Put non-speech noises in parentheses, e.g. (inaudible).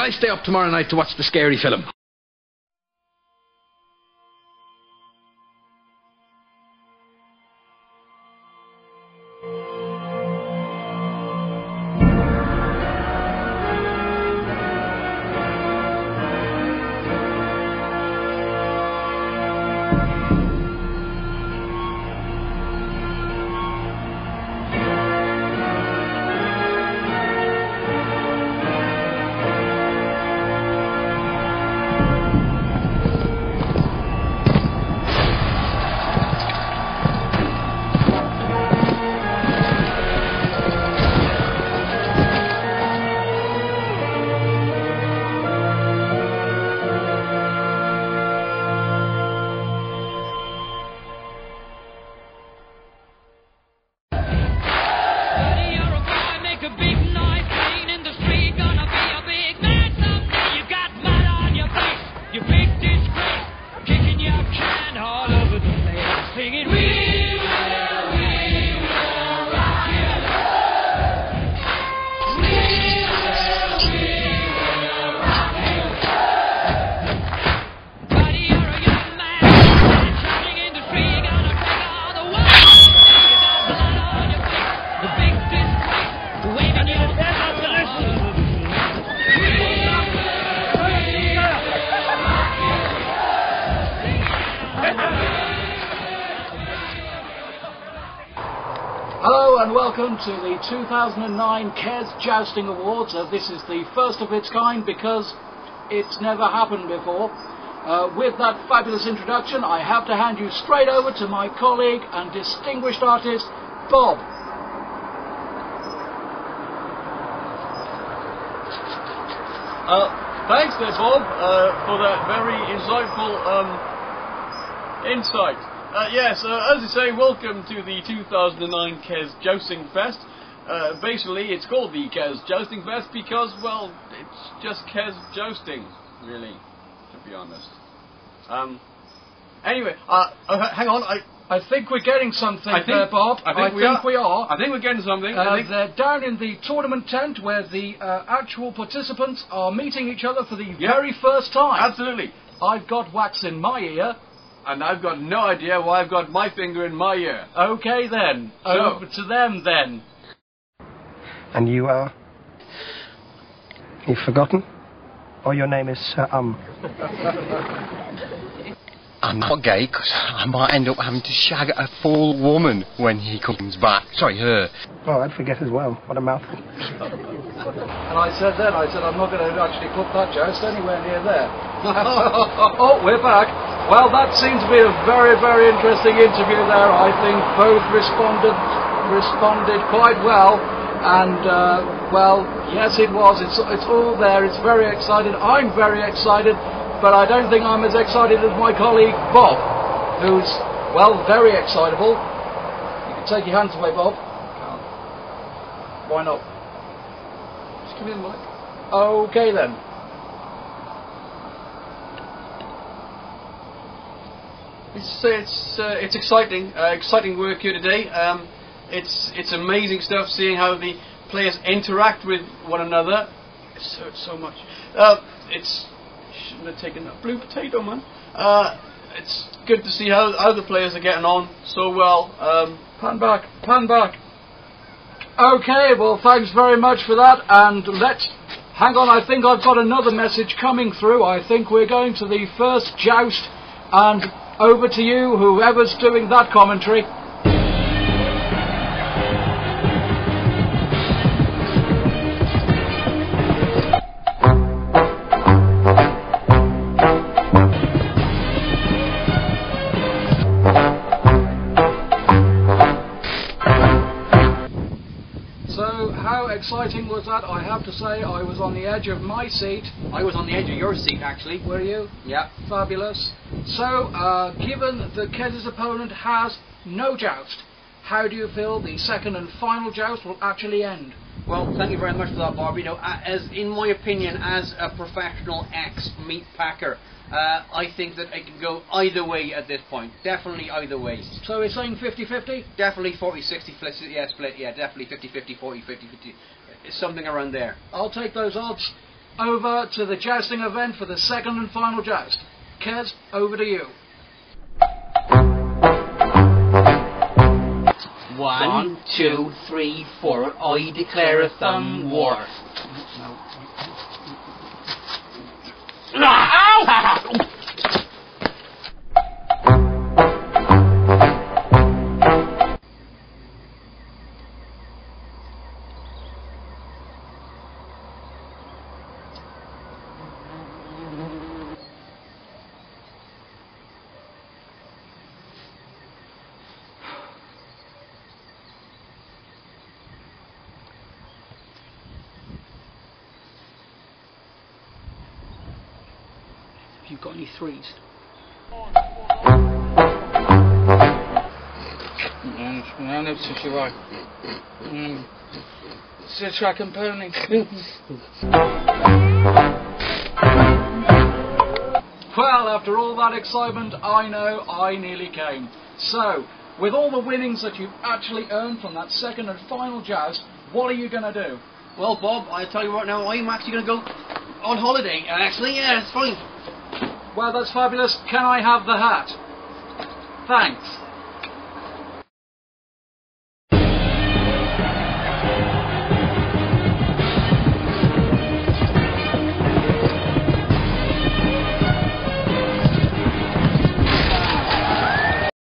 Can I stay up tomorrow night to watch the scary film? Hello and welcome to the 2009 Kes Jousting Awards. Uh, this is the first of its kind because it's never happened before. Uh, with that fabulous introduction, I have to hand you straight over to my colleague and distinguished artist, Bob. Uh, thanks there, Bob, uh, for that very insightful um, insight. Uh, yes, uh, as you say, welcome to the 2009 Kes Jousting Fest. Uh, basically, it's called the Kes Jousting Fest because, well, it's just Kes Jousting, really, to be honest. Um, anyway, uh, uh, hang on, I, I think we're getting something I think, there, Bob. I think, we, are. we are. I think we're getting something. Uh, think, they're down in the tournament tent where the uh, actual participants are meeting each other for the Yeah. very first time. absolutely. I've got wax in my ear. And I've got no idea why I've got my finger in my ear. Okay then. So- Over to them then. And you are? You've forgotten? Or your name is Sir Um? (laughs) I'm not gay because I might end up having to shag a full woman when he comes back. Sorry, her. Oh, I'd forget as well. What a mouthful. And I said then, I said, I'm not going to actually put that joust anywhere near there. (laughs) oh, we're back. Well, that seemed to be a very, very interesting interview there. I think both responded responded quite well. And, uh, well, yes, it was. It's, it's all there. It's very excited. I'm very excited. But I don't think I'm as excited as my colleague Bob, who's, well, very excitable. You can take your hands away, Bob. Why not? Just give me the mic. Okay then. It's it's uh, it's exciting, uh, exciting work here today. Um, it's it's amazing stuff seeing how the players interact with one another. It's so so much. Uh, it's shouldn't have taken that blue potato, man. Uh, it's good to see how how the players are getting on so well. Um, Pan back, pan back. Okay, well, thanks very much for that. And let's hang on. I think I've got another message coming through. I think we're going to the first joust, and over to you, whoever's doing that commentary. So, how exciting was that? I have to say, I was on the edge of my seat. I was on the edge of your seat, actually. Were you? Yeah. Fabulous. So, uh, given that Kes's opponent has no joust, how do you feel the second and final joust will actually end? Well, thank you very much for that, Bob. You know, as in my opinion, as a professional ex-meat packer, uh, I think that it can go either way at this point. Definitely either way. So, we're saying 50 50? Definitely 40-60 split. Yeah, split. Yeah, definitely 50-50, 40-50, 50. It's something around there. I'll take those odds. over to the jousting event for the second and final joust. Kes, over to you. One, two, three, four. I declare a thumb war. Have (laughs) ah! You got any threes? No, no, such a right. Mm. It's a track and pony. (laughs) Well, after all that excitement, I know I nearly came. So, with all the winnings that you've actually earned from that second and final joust, what are you going to do? Well, Bob, I tell you right now, I'm actually going to go on holiday. Uh, Actually, yeah, it's fine. Well, that's fabulous. Can I have the hat? Thanks.